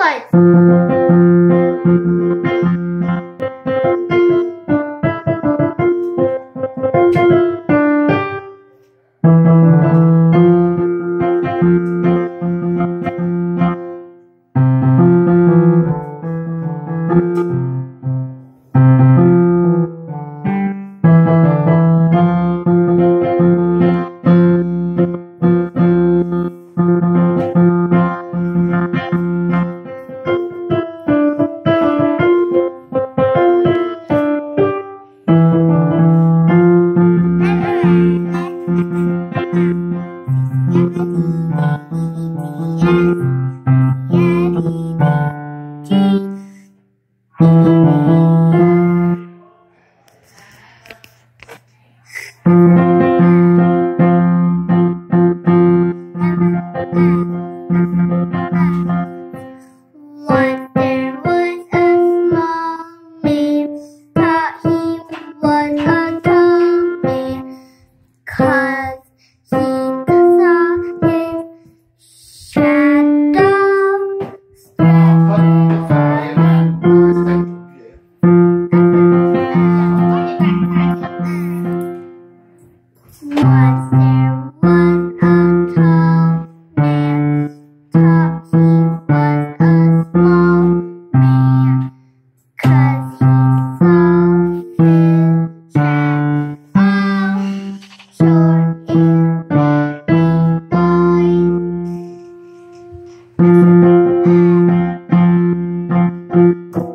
lights. Once Thank you.